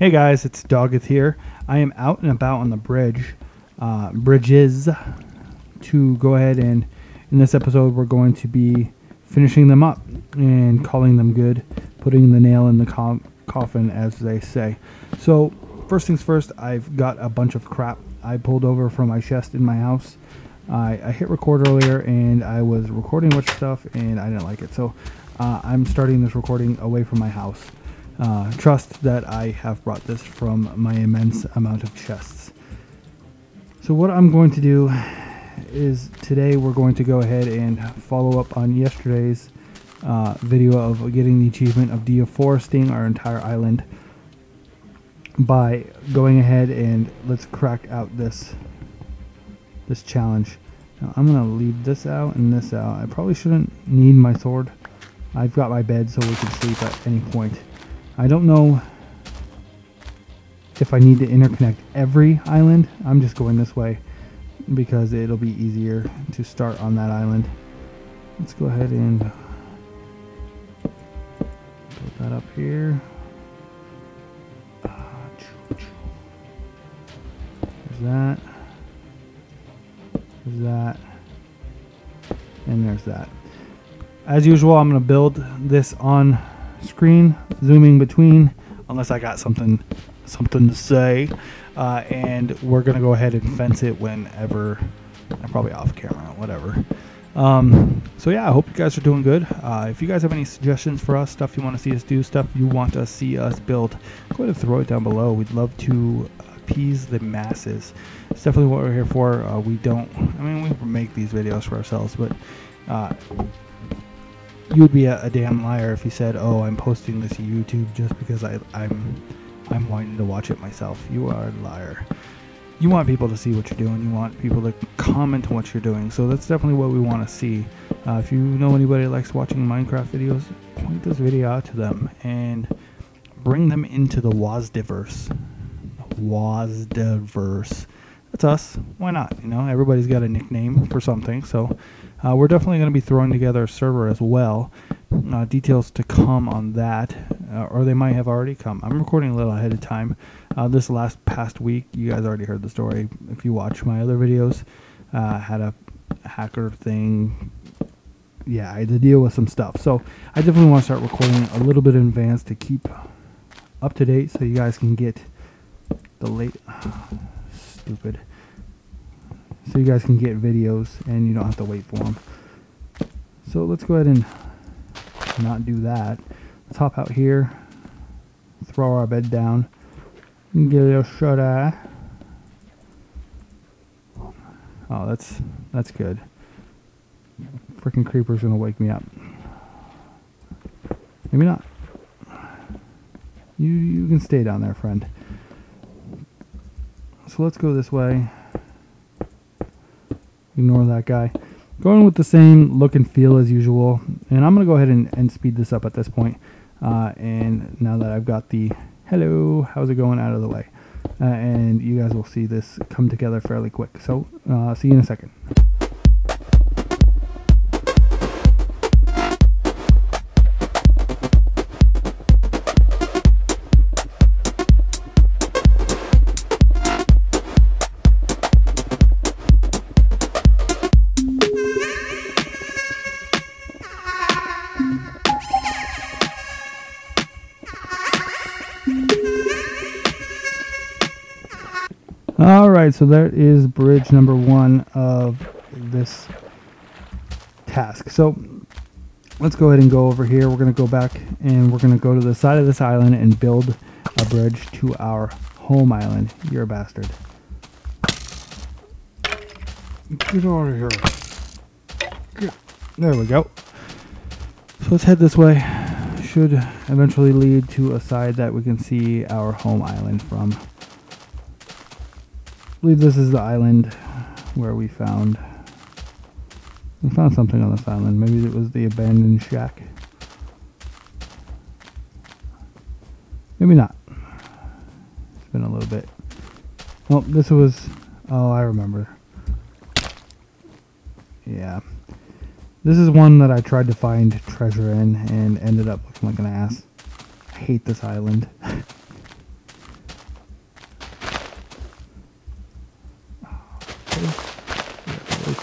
Hey guys, it's Dawgeth here. I am out and about on the bridge, uh, bridges, to go ahead and in this episode we're going to be finishing them up and calling them good, putting the nail in the co- coffin, as they say. So first things first, I've got a bunch of crap I pulled over from my chest in my house. I, I hit record earlier and I was recording a bunch of stuff and I didn't like it. So uh, I'm starting this recording away from my house. Uh, trust that I have brought this from my immense amount of chests. So what I'm going to do is today we're going to go ahead and follow up on yesterday's uh, video of getting the achievement of deforesting our entire island by going ahead and let's crack out this this challenge. Now I'm gonna leave this out and this out. I probably shouldn't need my sword. I've got my bed so we can sleep at any point. I don't know if I need to interconnect every island. I'm just going this way because it'll be easier to start on that island. Let's go ahead and put that up here. There's that. There's that. And there's that. As usual, I'm going to build this on screen, zooming between, unless I got something something to say. Uh, and we're to go ahead and fence it whenever, I'm probably off camera, whatever. Um, so yeah, I hope you guys are doing good. Uh, if you guys have any suggestions for us, stuff you want to see us do, stuff you want to see us build, go ahead and throw it down below. We'd love to appease the masses. It's definitely what we're here for. Uh, we don't, I mean, we make these videos for ourselves, but uh, you would be a, a, damn liar if you said, "Oh, I'm posting this YouTube just because I, I'm, I'm wanting to watch it myself." You are a liar. You want people to see what you're doing. You want people to comment on what you're doing. So that's definitely what we want to see. Uh, if you know anybody that likes watching Minecraft videos, point this video out to them and bring them into the Wazdiverse. Wazdiverse. That's us. Why not? You know, everybody's got a nickname for something. So uh, we're definitely going to be throwing together a server as well. Uh, details to come on that, uh, or they might have already come. I'm recording a little ahead of time. Uh, this last past week, you guys already heard the story. If you watch my other videos, uh, had a hacker thing. Yeah, I had to deal with some stuff. So I definitely want to start recording a little bit in advance to keep up to date, so you guys can get the late. stupid so you guys can get videos and you don't have to wait for them. So let's go ahead and not do that. Let's hop out here, throw our bed down, and get a little shut eye. Oh, that's that's good. Freaking creeper's gonna wake me up. Maybe not. You you can stay down there, friend. So let's go this way. Ignore that guy. Going with the same look and feel as usual. And I'm going to go ahead and, and speed this up at this point. Uh, and now that I've got the hello, how's it going out of the way. Uh, and you guys will see this come together fairly quick. So uh, see you in a second. All right, so that is bridge number one of this task. So let's go ahead and go over here. We're going to go back and we're going to go to the side of this island and build a bridge to our home island. You're a bastard. Get out of here. Get. There we go. So let's head this way. Should eventually lead to a side that we can see our home island from believe this is the island where we found we found something on this island. Maybe it was the abandoned shack. Maybe not. It's been a little bit. Well, this was. Oh, I remember. Yeah. This is one that I tried to find treasure in and ended up looking like an ass. I hate this island.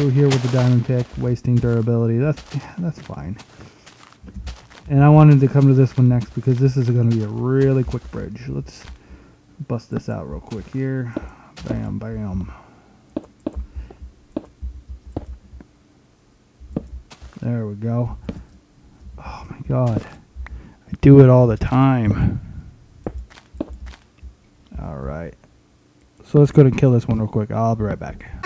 through here with the diamond pick, wasting durability. That's that's fine. And I wanted to come to this one next because this is going to be a really quick bridge. Let's bust this out real quick here. Bam, bam. There we go. Oh my god. I do it all the time. Alright. So let's go and kill this one real quick. I'll be right back.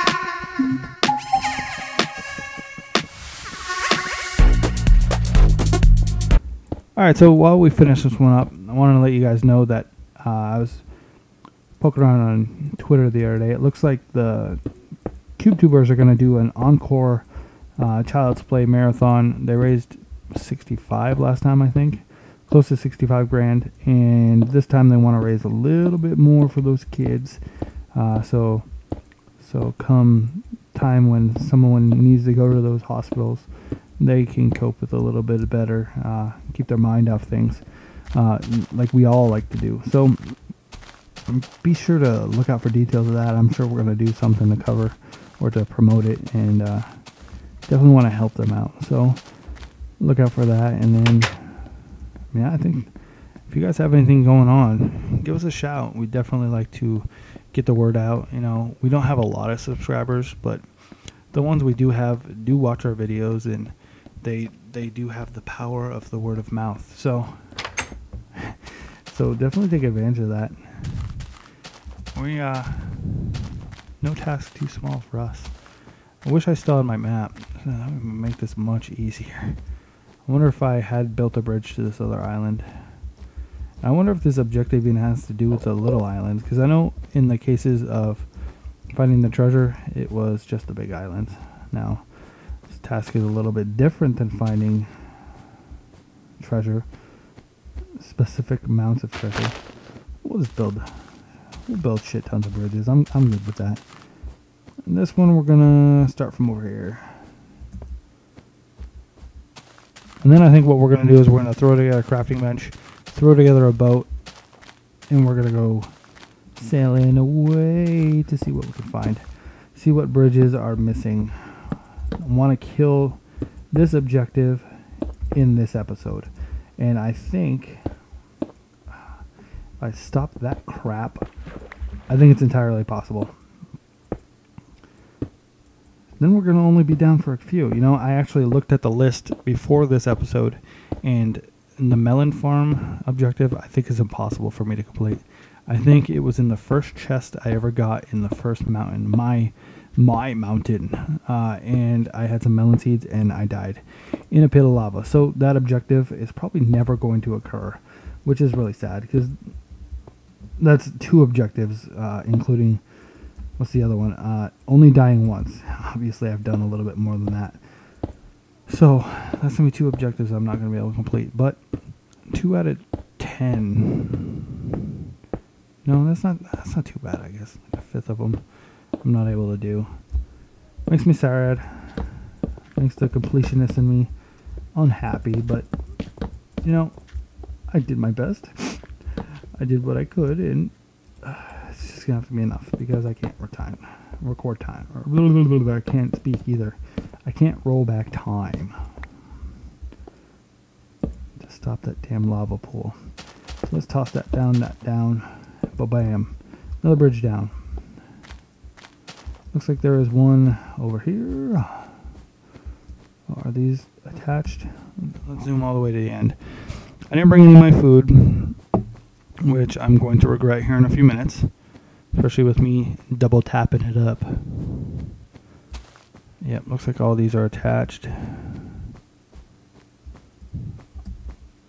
Alright, so while we finish this one up, I wanted to let you guys know that uh, I was poking around on Twitter the other day. It looks like the CubeTubers are going to do an encore uh, Child's Play marathon. They raised 65 last time, I think, close to 65 grand, and this time they want to raise a little bit more for those kids. Uh, so, so come time when someone needs to go to those hospitals, they can cope with a little bit better, uh, keep their mind off things, uh, like we all like to do. So be sure to look out for details of that. I'm sure we're going to do something to cover or to promote it, and uh, definitely want to help them out. So look out for that. And then, yeah, I think if you guys have anything going on, give us a shout. We definitely like to get the word out. You know, we don't have a lot of subscribers, but the ones we do have do watch our videos and they they do have the power of the word of mouth. So so definitely take advantage of that. We uh no task too small for us. I wish I still had my map. That would make this much easier. I wonder if I had built a bridge to this other island. I wonder if this objective even has to do with the little islands, because I know in the cases of finding the treasure, it was just the big islands. Now, this task is a little bit different than finding treasure, specific amounts of treasure. We'll just build, we'll build shit tons of bridges. I'm, I'm good with that. And this one we're gonna start from over here. And then I think what we're gonna do is we're gonna throw together a crafting bench, throw together a boat, and we're gonna go sailing away to see what we can find. See what bridges are missing. Want to kill this objective in this episode. And I think if I stop that crap, I think it's entirely possible then we're going to only be down for a few. You know, I actually looked at the list before this episode, and the melon farm objective I think is impossible for me to complete. I think it was in the first chest I ever got in the first mountain, my my mountain, uh, and I had some melon seeds and I died in a pit of lava. So that objective is probably never going to occur, which is really sad because that's two objectives, uh, including what's the other one? Uh, only dying once. Obviously, I've done a little bit more than that. So that's gonna be two objectives I'm not gonna be able to complete. But two out of ten. No, that's not that's not too bad. I guess like a fifth of them I'm not able to do. Makes me sad. Makes the completionist in me unhappy. But you know, I did my best. I did what I could, and. Uh, it's just gonna have to be enough because I can't time, record time. Blah, blah, blah, I can't speak either. I can't roll back time. To stop that damn lava pool. So let's toss that down, that down. Ba bam. Another bridge down. Looks like there is one over here. Are these attached? Let's zoom all the way to the end. I didn't bring any of my food, which I'm going to regret here in a few minutes especially with me double tapping it up. Yep, looks like all these are attached.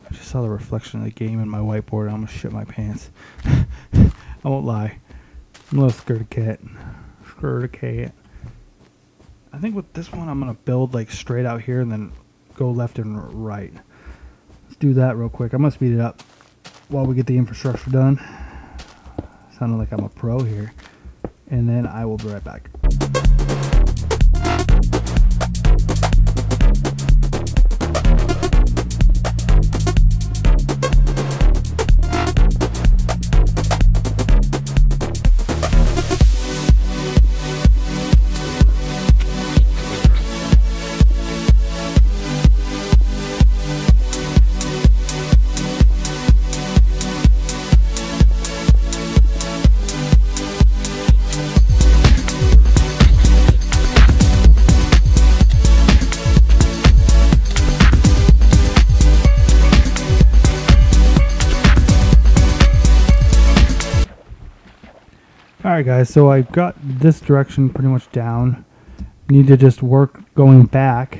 I just saw the reflection of the game in my whiteboard. i'm almost shit my pants. I won't lie. I'm a little scared of cat. Scared of. I think with this one, I'm going to build like straight out here and then go left and right. Let's do that real quick. I'm going to speed it up while we get the infrastructure done. Sounding like I'm a pro here. And then I will be right back. Guys, so I've got this direction pretty much down. Need to just work going back.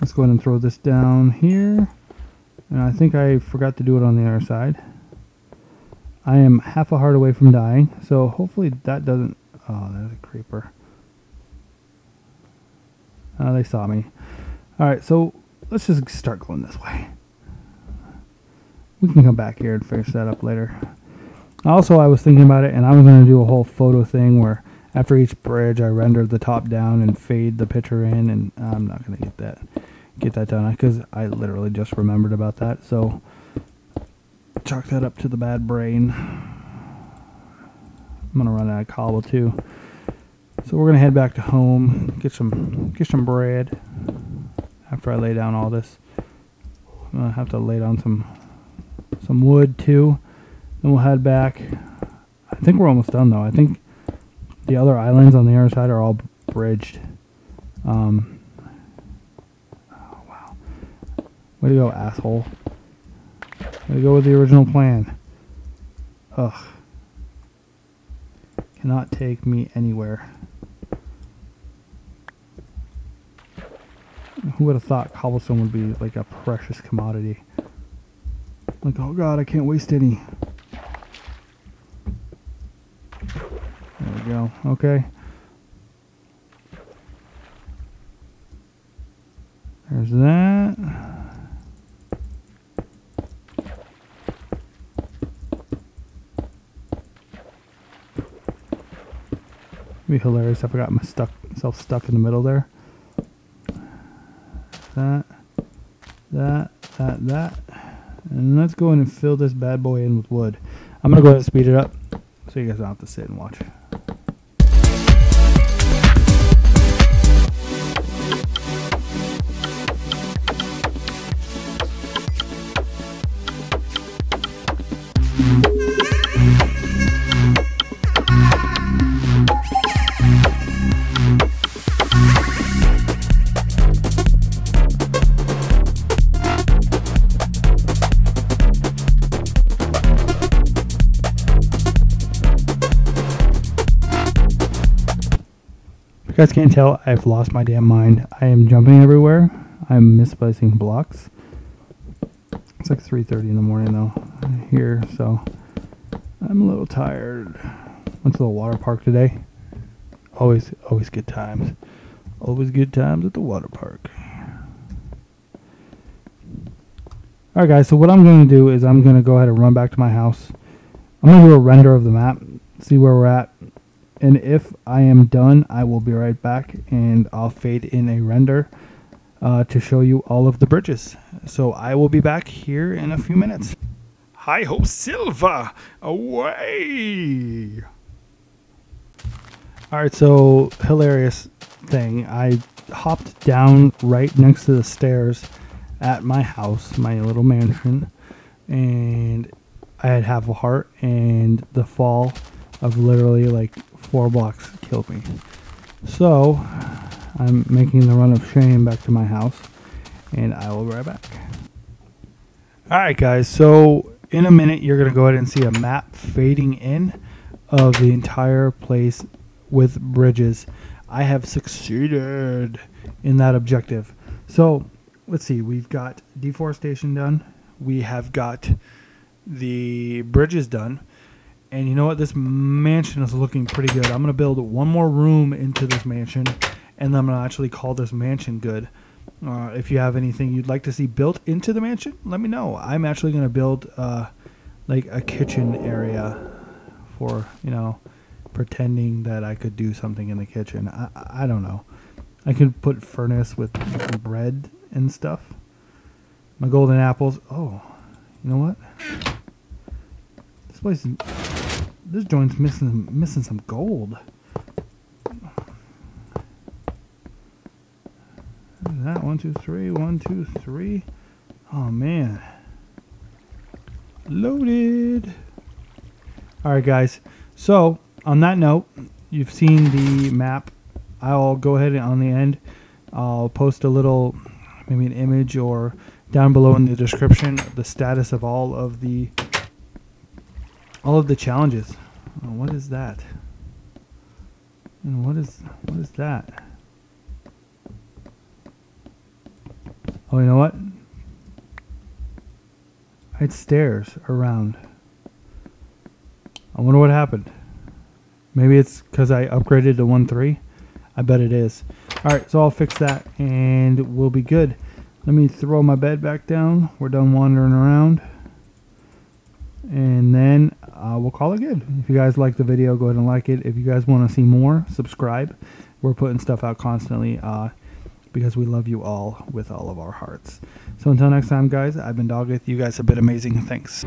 Let's go ahead and throw this down here. And I think I forgot to do it on the other side. I am half a heart away from dying, so hopefully that doesn't... Oh, there's a creeper. Oh, they saw me. Alright, so let's just start going this way. We can come back here and finish that up later. Also, I was thinking about it, and I was going to do a whole photo thing where after each bridge, I render the top down and fade the picture in, and I'm not going to get that get that done because I literally just remembered about that. So chalk that up to the bad brain. I'm gonna run out of cobble too. So we're gonna head back to home, get some get some bread after I lay down all this. I'm gonna have to lay down some some wood too. Then we'll head back. I think we're almost done though. I think the other islands on the other side are all bridged. Um, oh, wow. Way to go, asshole. Way to go with the original plan. Ugh. Cannot take me anywhere. Who would have thought cobblestone would be like a precious commodity? Like, oh god, I can't waste any. There we go. Okay. There's that. Be hilarious if I got myself stuck in the middle there. That, that, that, that. And let's go in and fill this bad boy in with wood. I'm gonna go ahead and speed it up so you guys don't have to sit and watch. Guys can't tell, I've lost my damn mind. I am jumping everywhere. I'm misplacing blocks. It's like 3.30 in the morning though here, so I'm a little tired. Went to the water park today. Always, always good times. Always good times at the water park. Alright guys, so what I'm going to do is I'm going to go ahead and run back to my house. I'm going to do a render of the map, see where we're at, and if I am done I will be right back and I'll fade in a render uh, to show you all of the bridges. So I will be back here in a few minutes. Hi ho silva! Away! All right so hilarious thing. I hopped down right next to the stairs at my house my little mansion and I had half a heart and the fall of literally like four blocks killed me. So, I'm making the run of shame back to my house, and I will be right back. Alright guys, so in a minute you're going to go ahead and see a map fading in of the entire place with bridges. I have succeeded in that objective. So, let's see, we've got deforestation done. We have got the bridges done. And you know what? This mansion is looking pretty good. I'm going to build one more room into this mansion, and I'm going to actually call this mansion good. Uh, if you have anything you'd like to see built into the mansion, let me know. I'm actually going to build uh, like a kitchen area for, you know, pretending that I could do something in the kitchen. I, I don't know. I could put furnace with bread and stuff. My golden apples. Oh, you know what? This place this joint's missing missing some gold. That one, two, three, one, two, three. Oh man. Loaded. Alright guys. So on that note, you've seen the map. I'll go ahead and on the end I'll post a little maybe an image or down below in the description the status of all of the all of the challenges. Oh, what is that? And what is what is that? Oh, you know what? I had stairs around. I wonder what happened. Maybe it's because I upgraded to 1.3. I bet it is. Alright, so I'll fix that and we'll be good. Let me throw my bed back down. We're done wandering around. And then uh, we'll call it good. If you guys like the video, go ahead and like it. If you guys want to see more, subscribe. We're putting stuff out constantly uh, because we love you all with all of our hearts. So until next time, guys, I've been Dawgeth. You guys have been amazing. Thanks.